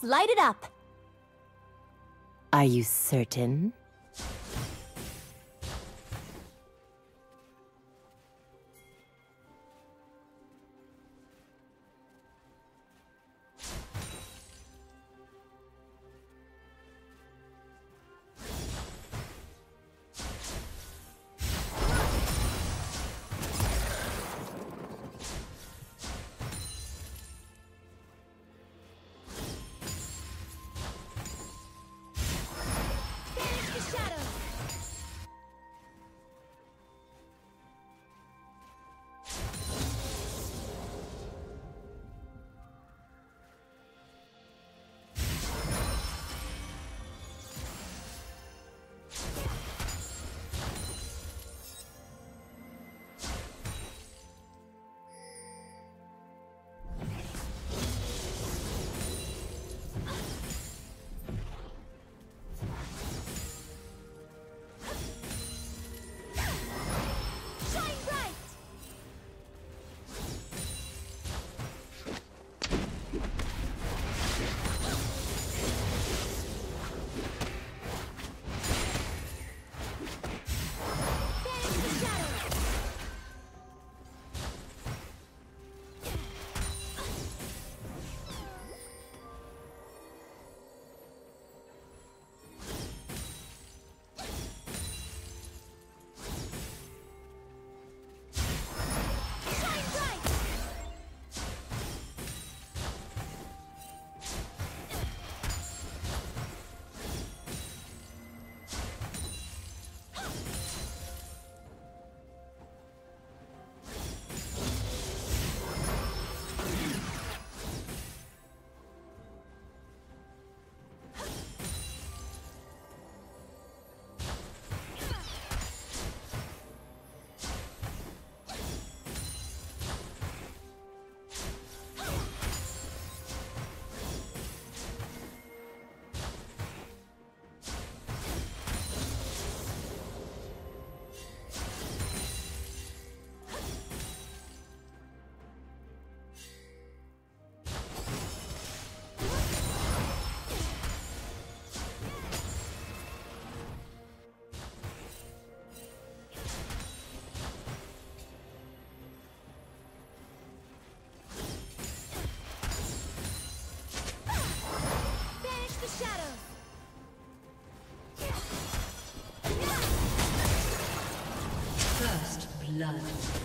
Let's light it up! Are you certain? Blood.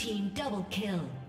Team double kill.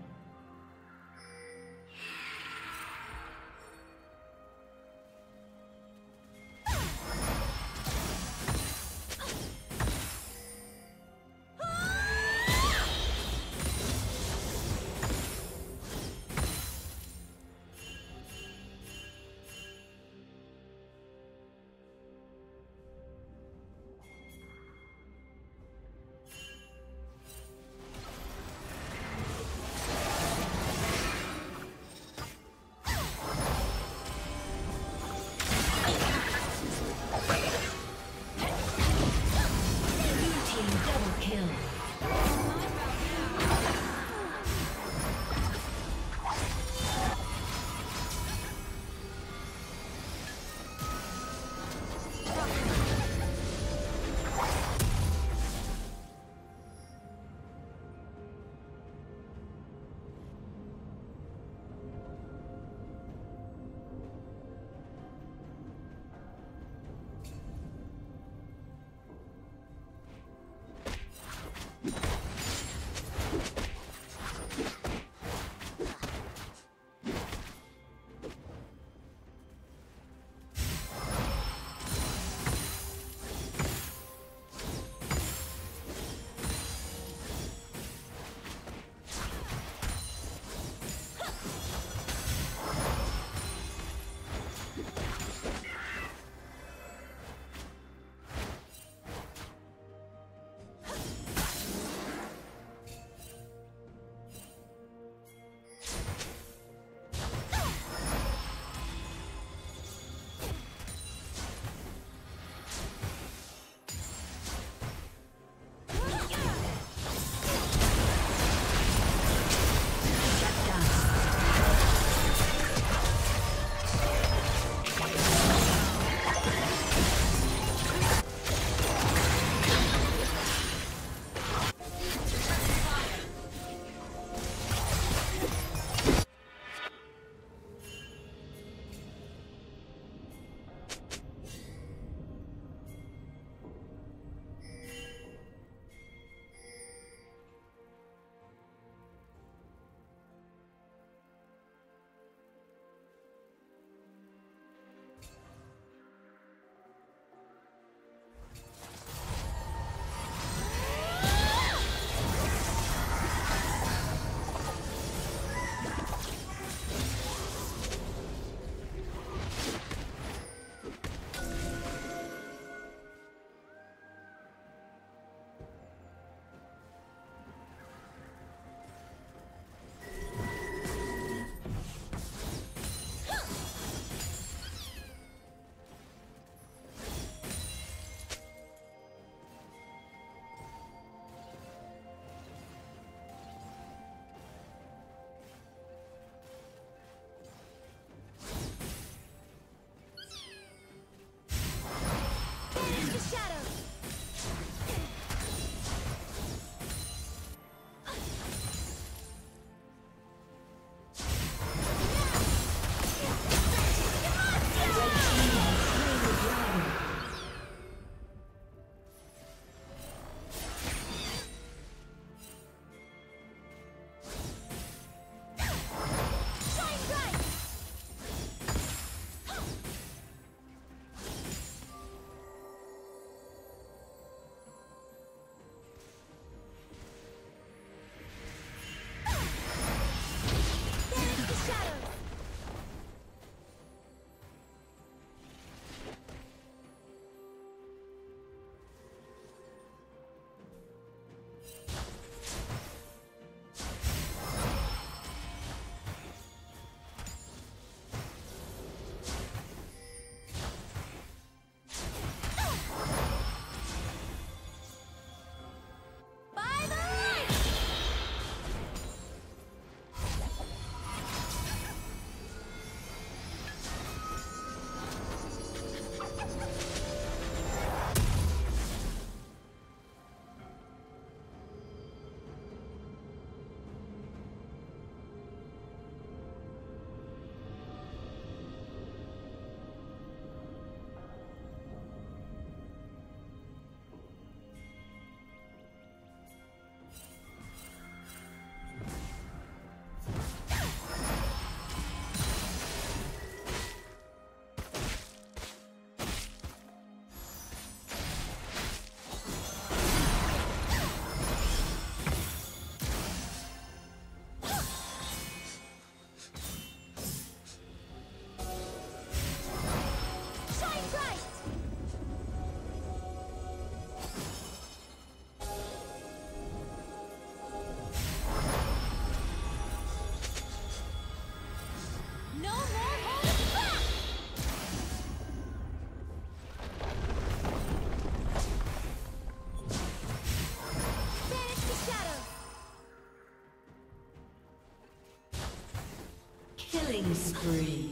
Killing spree.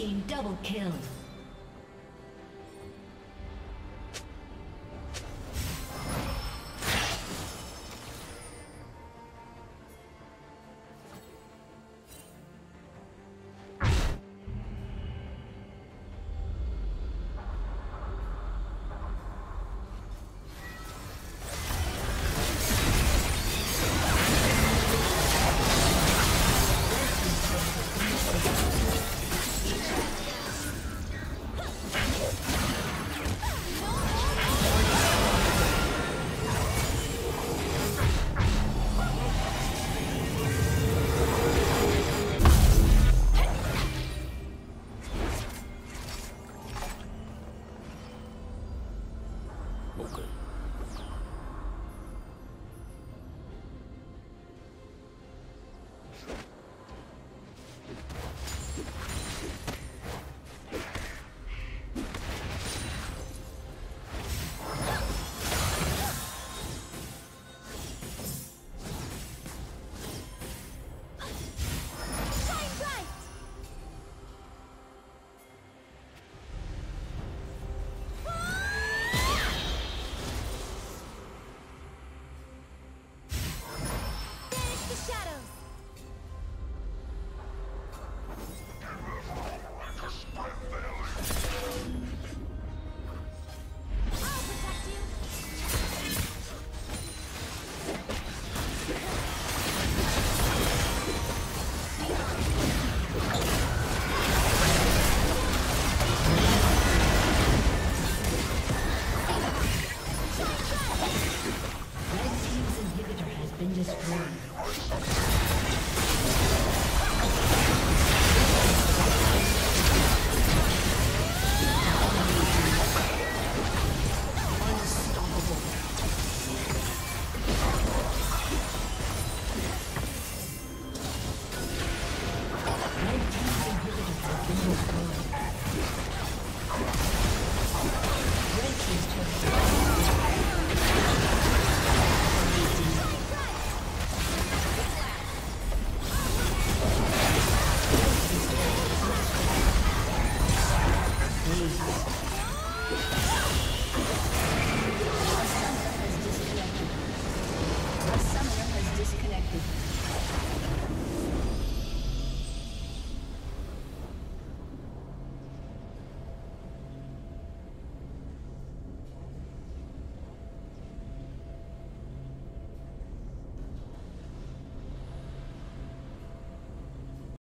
team double kill.